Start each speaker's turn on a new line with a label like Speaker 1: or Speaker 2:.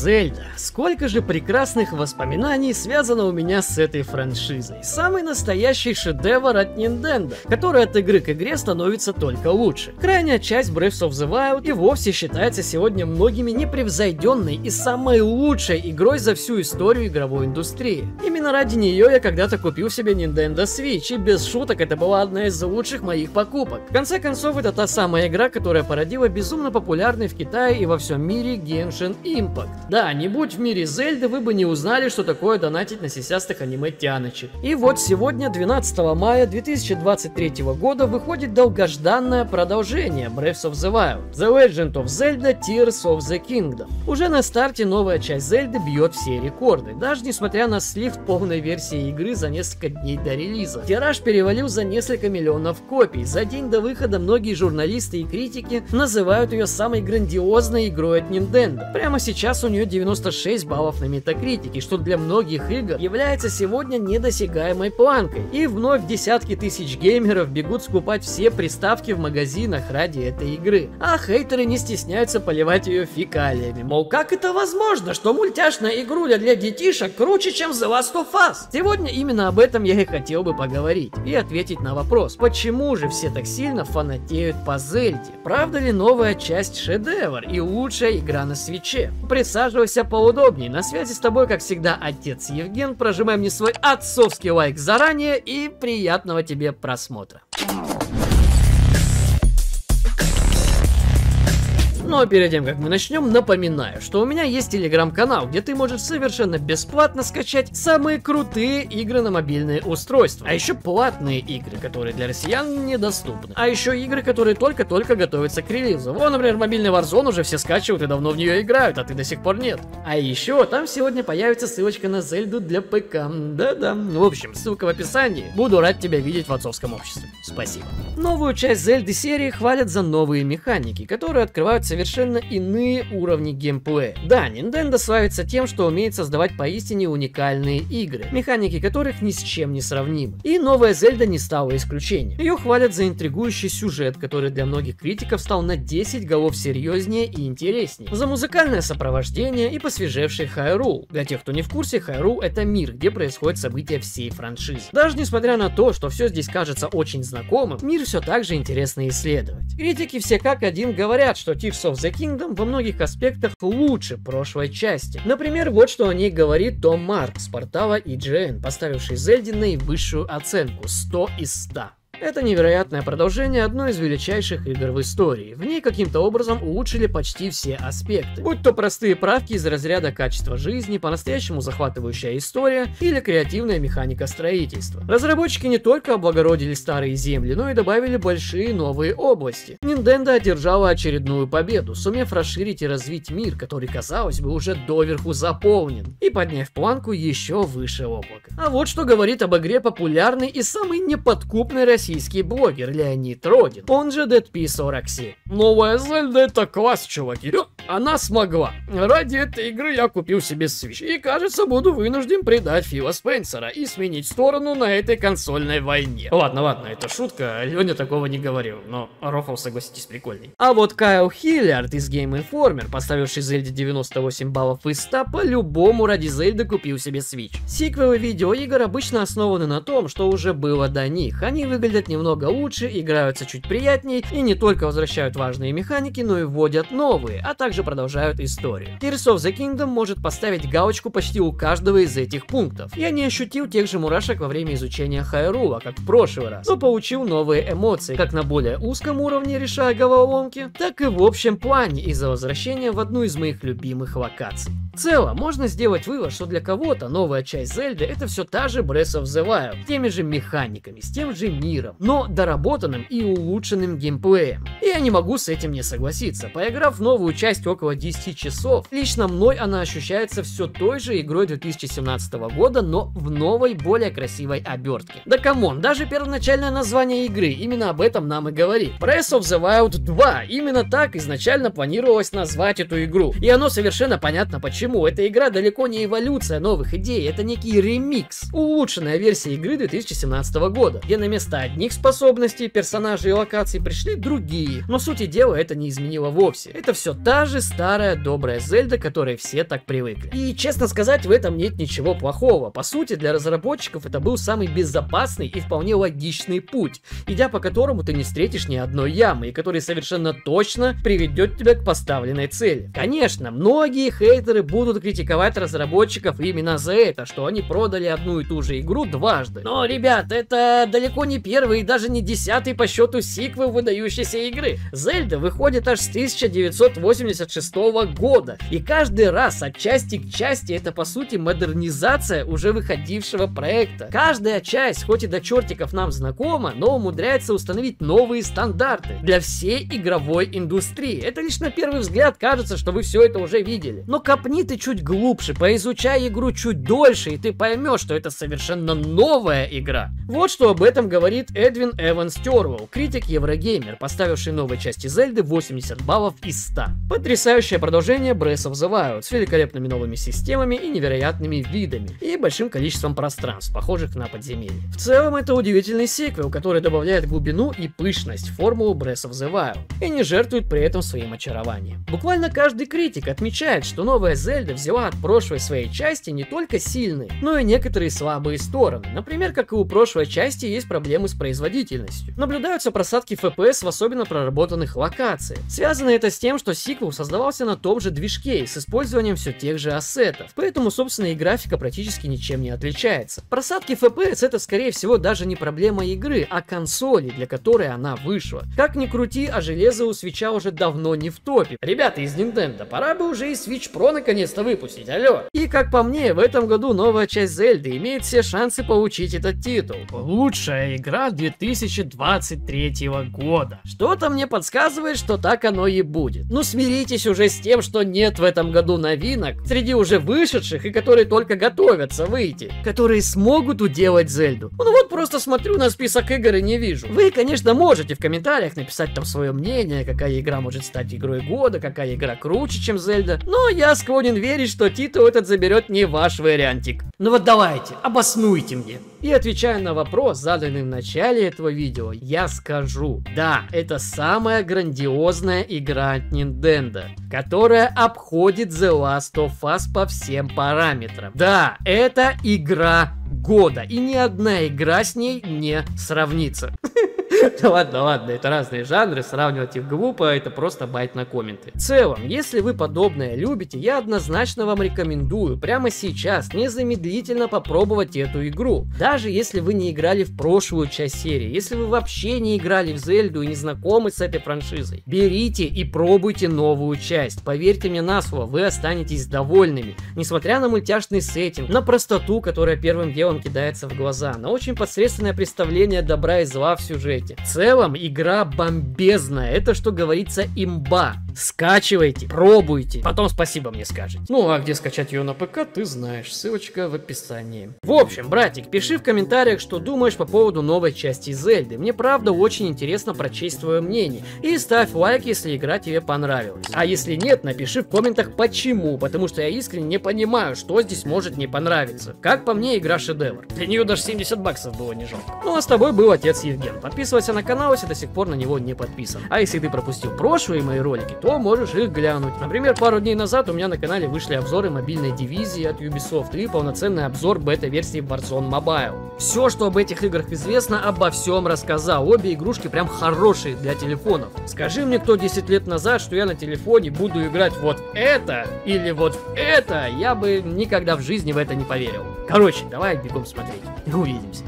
Speaker 1: Зельда. Сколько же прекрасных воспоминаний связано у меня с этой франшизой. Самый настоящий шедевр от Nintendo, который от игры к игре становится только лучше. Крайняя часть Breath of the Wild и вовсе считается сегодня многими непревзойденной и самой лучшей игрой за всю историю игровой индустрии. Именно ради нее я когда-то купил себе Nintendo Switch, и без шуток это была одна из лучших моих покупок. В конце концов, это та самая игра, которая породила безумно популярный в Китае и во всем мире Genshin Impact. Да, не будь в мире Зельды, вы бы не узнали, что такое донатить на сисястых аниме тяночек. И вот сегодня, 12 мая 2023 года, выходит долгожданное продолжение Breath of the Wild. The Legend of Zelda Tears of the Kingdom. Уже на старте новая часть Зельды бьет все рекорды, даже несмотря на слив полной версии игры за несколько дней до релиза. Тираж перевалил за несколько миллионов копий. За день до выхода многие журналисты и критики называют ее самой грандиозной игрой от Nintendo. Прямо сейчас у нее 96 баллов на метакритике, что для многих игр является сегодня недосягаемой планкой. И вновь десятки тысяч геймеров бегут скупать все приставки в магазинах ради этой игры. А хейтеры не стесняются поливать ее фекалиями. Мол, как это возможно, что мультяшная игруля для детишек круче, чем The Last of Us? Сегодня именно об этом я и хотел бы поговорить. И ответить на вопрос, почему же все так сильно фанатеют по Зельде? Правда ли новая часть шедевр и лучшая игра на свече? Присаживайся поудобнее. На связи с тобой, как всегда, отец Евген. Прожимай мне свой отцовский лайк заранее и приятного тебе просмотра. Но ну, а перед тем, как мы начнем, напоминаю, что у меня есть телеграм-канал, где ты можешь совершенно бесплатно скачать самые крутые игры на мобильные устройства. А еще платные игры, которые для россиян недоступны. А еще игры, которые только-только готовятся к релизу. Вон, например, мобильный Warzone уже все скачивают и давно в нее играют, а ты до сих пор нет. А еще там сегодня появится ссылочка на Зельду для ПК. Да-да. В общем, ссылка в описании. Буду рад тебя видеть в отцовском обществе. Спасибо. Новую часть Зельды серии хвалят за новые механики, которые открываются совершенно иные уровни геймплея. Да, Nintendo славится тем, что умеет создавать поистине уникальные игры, механики которых ни с чем не сравнимы. И новая Зельда не стала исключением. Ее хвалят за интригующий сюжет, который для многих критиков стал на 10 голов серьезнее и интереснее. За музыкальное сопровождение и посвежевший Хайрул. Для тех, кто не в курсе, Хайрул это мир, где происходят события всей франшизы. Даже несмотря на то, что все здесь кажется очень знакомым, мир все так же интересно исследовать. Критики все как один говорят, что Tears of the Kingdom во многих аспектах лучше прошлой части. Например, вот что о ней говорит Том Марк с портала IGN, поставивший Зельде наивысшую оценку 100 из 100. Это невероятное продолжение одной из величайших игр в истории. В ней каким-то образом улучшили почти все аспекты. Будь то простые правки из разряда качества жизни, по-настоящему захватывающая история или креативная механика строительства. Разработчики не только облагородили старые земли, но и добавили большие новые области. Nintendo одержала очередную победу, сумев расширить и развить мир, который, казалось бы, уже доверху заполнен, и подняв планку еще выше облака. А вот что говорит об игре популярный и самый неподкупный российский российский блогер Леонид Родин, он же DeadP47. Новая Зельда это класс, чуваки. Она смогла. Ради этой игры я купил себе Switch. И кажется, буду вынужден предать Фила Спенсера и сменить сторону на этой консольной войне. Ладно, ладно, это шутка. Леня такого не говорил. Но Рофл, согласитесь, прикольный. А вот Кайл Хиллиард из Game Informer, поставивший Зельде 98 баллов из 100, по-любому ради Зельды купил себе Switch. Сиквелы видеоигр обычно основаны на том, что уже было до них. Они выглядят немного лучше, играются чуть приятнее и не только возвращают важные механики, но и вводят новые, а также продолжают историю. Tears of the Kingdom может поставить галочку почти у каждого из этих пунктов. Я не ощутил тех же мурашек во время изучения Хайрула, как в прошлый раз, но получил новые эмоции, как на более узком уровне, решая головоломки, так и в общем плане из-за возвращения в одну из моих любимых локаций. В целом, можно сделать вывод, что для кого-то новая часть Зельды это все та же Breath of the Wild, теми же механиками, с тем же миром, но доработанным и улучшенным геймплеем. И я не могу с этим не согласиться. Поиграв в новую часть около 10 часов, лично мной она ощущается все той же игрой 2017 года, но в новой, более красивой обертке. Да come on, даже первоначальное название игры именно об этом нам и говорит. Breath of the Wild 2. Именно так изначально планировалось назвать эту игру. И оно совершенно понятно почему. Эта игра далеко не эволюция новых идей, это некий ремикс. Улучшенная версия игры 2017 года, где на место одних способностей, персонажей и локаций пришли другие. Но сути дела это не изменило вовсе. Это все та же старая добрая Зельда, которой все так привыкли. И честно сказать, в этом нет ничего плохого. По сути, для разработчиков это был самый безопасный и вполне логичный путь, идя по которому ты не встретишь ни одной ямы, и который совершенно точно приведет тебя к поставленной цели. Конечно, многие хейтеры будут критиковать разработчиков именно за это, что они продали одну и ту же игру дважды. Но, ребят, это далеко не первый и даже не десятый по счету сиквел выдающейся игры. Зельда выходит аж с 1986 года, и каждый раз от части к части это по сути модернизация уже выходившего проекта. Каждая часть, хоть и до чертиков нам знакома, но умудряется установить новые стандарты для всей игровой индустрии. Это лишь на первый взгляд кажется, что вы все это уже видели. Но копни ты чуть глубже, поизучай игру чуть дольше, и ты поймешь, что это совершенно новая игра. Вот что об этом говорит Эдвин Эванс Тервелл, критик Еврогеймер, поставивший новой части Зельды 80 баллов из 100. Потрясающее продолжение Breath of the Wild с великолепными новыми системами и невероятными видами, и большим количеством пространств, похожих на подземелье. В целом это удивительный сиквел, который добавляет глубину и пышность в формулу Breath of the Wild, и не жертвует при этом своим очарованием. Буквально каждый критик отмечает, что новая Зельда взяла от прошлой своей части не только сильные, но и некоторые слабые стороны. Например, как и у прошлой части есть проблемы с производительностью. Наблюдаются просадки FPS в особенно проработанных локациях. Связано это с тем, что сиквел создавался на том же движке и с использованием все тех же ассетов. Поэтому, собственно, и графика практически ничем не отличается. Просадки FPS это, скорее всего, даже не проблема игры, а консоли, для которой она вышла. Как ни крути, а железо у свеча уже давно не в топе. Ребята из Nintendo, пора бы уже и Switch Pro наконец-то выпустить, алло. И как по мне, в этом году новая часть Зельды имеет все шансы получить этот титул. Лучшая игра 2023 года. Что-то мне подсказывает, что так оно и будет. Ну смиритесь уже с тем, что нет в этом году новинок, среди уже вышедших и которые только готовятся выйти, которые смогут уделать Зельду. Ну вот просто смотрю на список игр и не вижу. Вы, конечно, можете в комментариях написать там свое мнение, какая игра может стать игрой года, какая игра круче, чем Зельда, но я склонен верить, что титул этот заберет не ваш вариантик. Ну вот давайте, обоснуйте мне. И отвечая на вопрос, заданный в начале этого видео, я скажу, да, это самая грандиозная игра от Nintendo, которая обходит The Last of Us по всем параметрам. Да, это игра года, и ни одна игра с ней не сравнится. Да ладно, ладно, это разные жанры, сравнивать их глупо, это просто байт на комменты. В целом, если вы подобное любите, я однозначно вам рекомендую прямо сейчас незамедлительно попробовать эту игру. Даже если вы не играли в прошлую часть серии, если вы вообще не играли в Зельду и не знакомы с этой франшизой, берите и пробуйте новую часть. Поверьте мне на слово, вы останетесь довольными. Несмотря на мультяшный сеттинг, на простоту, которая первым делом кидается в глаза, на очень посредственное представление добра и зла в сюжете. В целом, игра бомбезная. Это, что говорится, имба. Скачивайте, пробуйте. Потом спасибо мне скажете. Ну, а где скачать ее на ПК, ты знаешь. Ссылочка в описании. В общем, братик, пиши в комментариях, что думаешь по поводу новой части Зельды. Мне правда очень интересно прочесть твое мнение. И ставь лайк, если игра тебе понравилась. А если нет, напиши в комментах почему. Потому что я искренне не понимаю, что здесь может не понравиться. Как по мне, игра шедевр. Для нее даже 70 баксов было не жалко. Ну а с тобой был отец Евген. Подписывайся на канал, если до сих пор на него не подписан. А если ты пропустил прошлые мои ролики, то можешь их глянуть. Например, пару дней назад у меня на канале вышли обзоры мобильной дивизии от Ubisoft и полноценный обзор бета-версии Warzone Mobile. Все, что об этих играх известно, обо всем рассказал. Обе игрушки прям хорошие для телефонов. Скажи мне кто 10 лет назад, что я на телефоне буду играть вот это или вот это, я бы никогда в жизни в это не поверил. Короче, давай бегом смотреть. Увидимся.